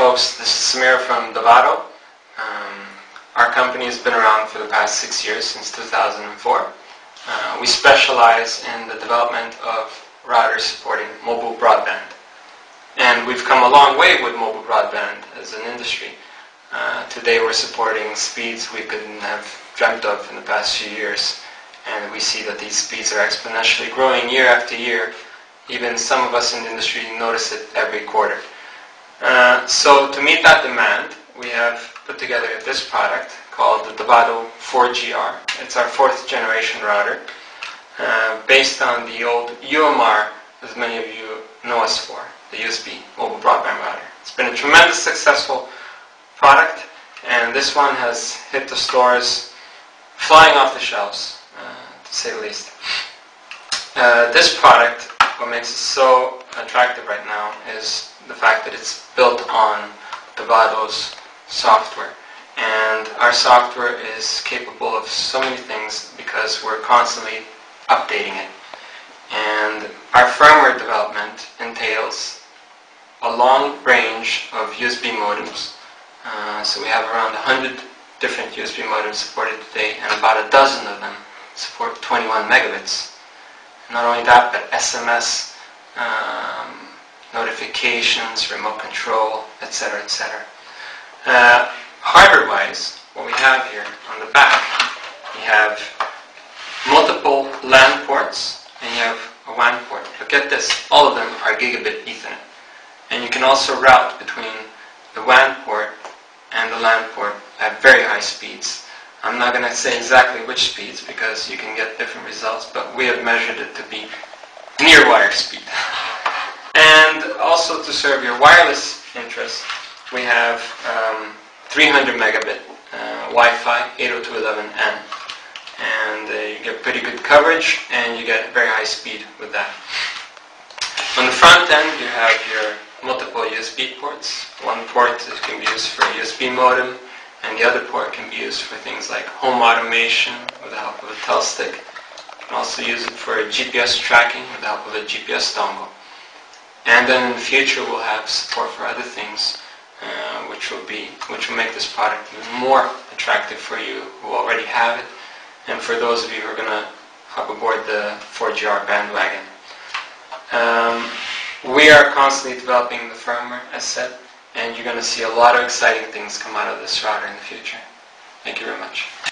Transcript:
folks, this is Samir from Dovado. Um, our company has been around for the past six years, since 2004. Uh, we specialize in the development of routers supporting mobile broadband. And we've come a long way with mobile broadband as an industry. Uh, today we're supporting speeds we couldn't have dreamt of in the past few years. And we see that these speeds are exponentially growing year after year. Even some of us in the industry notice it every quarter. Uh, so to meet that demand, we have put together this product called the Dovado 4GR. It's our fourth generation router, uh, based on the old UMR, as many of you know us for, the USB mobile broadband router. It's been a tremendous successful product, and this one has hit the stores flying off the shelves, uh, to say the least. Uh, this product, what makes it so attractive right now is the fact that it's built on Dovado's software. And our software is capable of so many things because we're constantly updating it. And our firmware development entails a long range of USB modems. Uh, so we have around 100 different USB modems supported today, and about a dozen of them support 21 megabits. Not only that, but SMS, um, notifications, remote control, etc., etc. Uh, Hardware-wise, what we have here on the back, we have multiple LAN ports and you have a WAN port. But get this, all of them are gigabit Ethernet. And you can also route between the WAN port and the LAN port at very high speeds. I'm not going to say exactly which speeds because you can get different results, but we have measured it to be near wire speed. And also to serve your wireless interests, we have um, 300 megabit uh, Wi-Fi 802.11n and uh, you get pretty good coverage and you get very high speed with that. On the front end you have your multiple USB ports. One port can be used for a USB modem and the other port can be used for things like home automation with the help of a TellStick. You also use it for GPS tracking with the help of a GPS dongle. And then in the future we'll have support for other things uh, which will be which will make this product even more attractive for you who already have it, and for those of you who are going to hop aboard the 4GR bandwagon. Um, we are constantly developing the firmware, as said, and you're going to see a lot of exciting things come out of this router in the future. Thank you very much.